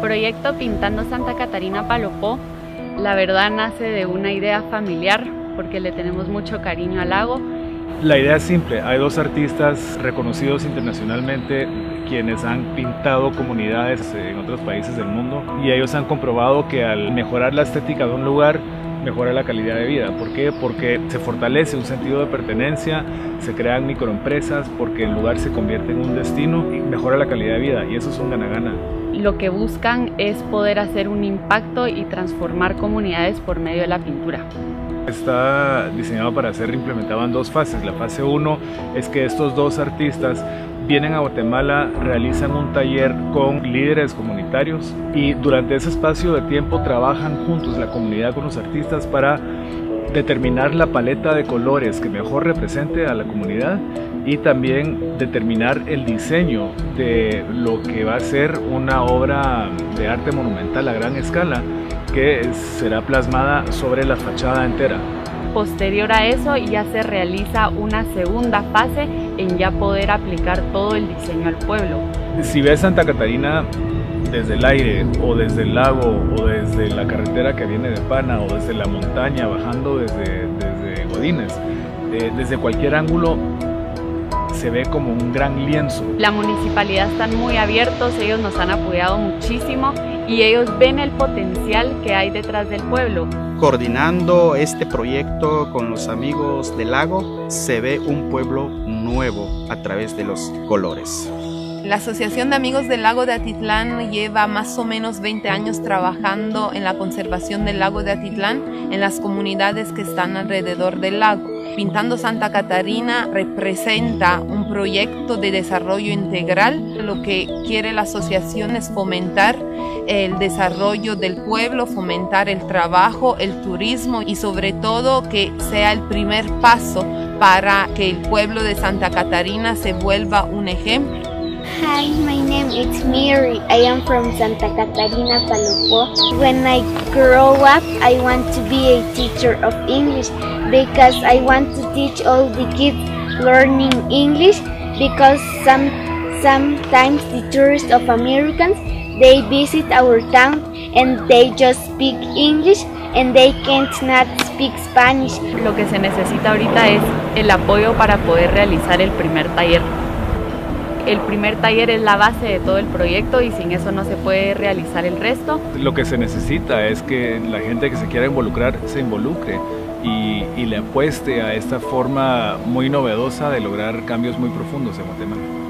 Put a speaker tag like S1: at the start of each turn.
S1: proyecto Pintando Santa Catarina Palopó, la verdad nace de una idea familiar porque le tenemos mucho cariño al lago.
S2: La idea es simple, hay dos artistas reconocidos internacionalmente quienes han pintado comunidades en otros países del mundo y ellos han comprobado que al mejorar la estética de un lugar mejora la calidad de vida. ¿Por qué? Porque se fortalece un sentido de pertenencia, se crean microempresas, porque el lugar se convierte en un destino y mejora la calidad de vida y eso es un gana-gana.
S1: Lo que buscan es poder hacer un impacto y transformar comunidades por medio de la pintura.
S2: Está diseñado para ser implementado en dos fases. La fase 1 es que estos dos artistas vienen a Guatemala, realizan un taller con líderes comunitarios y durante ese espacio de tiempo trabajan juntos la comunidad con los artistas para determinar la paleta de colores que mejor represente a la comunidad y también determinar el diseño de lo que va a ser una obra de arte monumental a gran escala que será plasmada sobre la fachada entera.
S1: Posterior a eso ya se realiza una segunda fase en ya poder aplicar todo el diseño al pueblo.
S2: Si ves Santa Catarina desde el aire o desde el lago o desde la carretera que viene de Pana o desde la montaña bajando desde, desde Godines, eh, desde cualquier ángulo se ve como un gran lienzo.
S1: La municipalidad están muy abiertos, ellos nos han apoyado muchísimo y ellos ven el potencial que hay detrás del pueblo.
S3: Coordinando este proyecto con los amigos del lago, se ve un pueblo nuevo a través de los colores.
S4: La Asociación de Amigos del Lago de Atitlán lleva más o menos 20 años trabajando en la conservación del lago de Atitlán en las comunidades que están alrededor del lago. Pintando Santa Catarina representa un proyecto de desarrollo integral. Lo que quiere la asociación es fomentar el desarrollo del pueblo, fomentar el trabajo, el turismo y sobre todo que sea el primer paso para que el pueblo de Santa Catarina se vuelva un ejemplo.
S5: Hi, my name is Mary. I am from Santa Catarina, Palupo. When I grow up, I want to be a teacher of English because I want to teach all the kids learning English because some sometimes the tourists of Americans they visit our town and they just speak English and they can't not speak Spanish.
S1: Lo que se necesita ahorita es el apoyo para poder realizar el primer taller. El primer taller es la base de todo el proyecto y sin eso no se puede realizar el resto.
S2: Lo que se necesita es que la gente que se quiera involucrar se involucre y, y le apueste a esta forma muy novedosa de lograr cambios muy profundos en Guatemala.